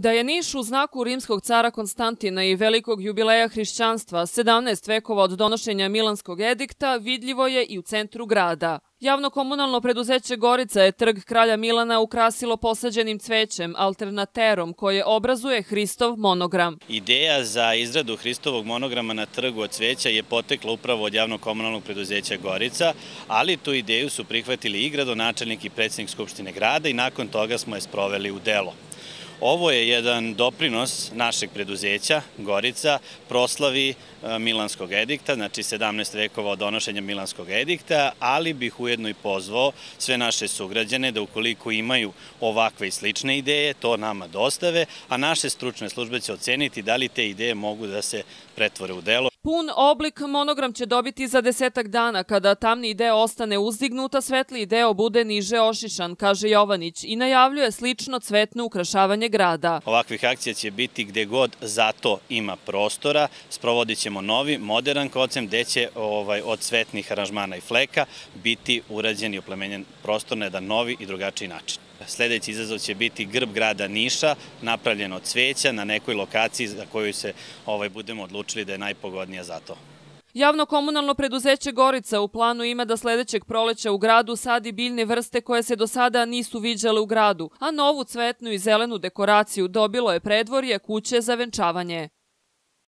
Da je Niš u znaku rimskog cara Konstantina i velikog jubileja hrišćanstva 17 vekova od donošenja Milanskog edikta vidljivo je i u centru grada. Javno-komunalno preduzeće Gorica je trg kralja Milana ukrasilo posađenim cvećem, alternaterom, koje obrazuje Hristov monogram. Ideja za izradu Hristovog monograma na trgu od cveća je potekla upravo od javno-komunalnog preduzeća Gorica, ali tu ideju su prihvatili i gradonačelnik i predsednik Skupštine grada i nakon toga smo je sproveli u delo. Ovo je jedan doprinos našeg preduzeća, Gorica, proslavi e, Milanskog edikta, znači 17 vekova od donošenja Milanskog edikta, ali bih ujedno i pozvao sve naše sugrađane da ukoliko imaju ovakve i slične ideje, to nama dostave, a naše stručne službe će oceniti da li te ideje mogu da se pretvore u delo. Pun oblik monogram će dobiti za desetak dana kada tamni deo ostane uzdignut, a svetliji deo bude niže ošišan, kaže Jovanić i najavljuje slično cvetno ukrašavanje grada. Ovakvih akcija će biti gde god za to ima prostora. Sprovodit ćemo novi, modern kocem gde će ovaj, od cvetnih aranžmana i fleka biti urađen i oplemenjen prostor na jedan novi i drugačiji način. Sledeći izazov će biti grb grada Niša, napravljen od cveća na nekoj lokaciji za koju se ovaj, budemo odlučili da je najpogodnija za to. Javno-komunalno preduzeće Gorica u planu ima da sledećeg proleća u gradu sadi biljne vrste koje se do sada nisu viđale u gradu, a novu cvetnu i zelenu dekoraciju dobilo je predvorje kuće za venčavanje.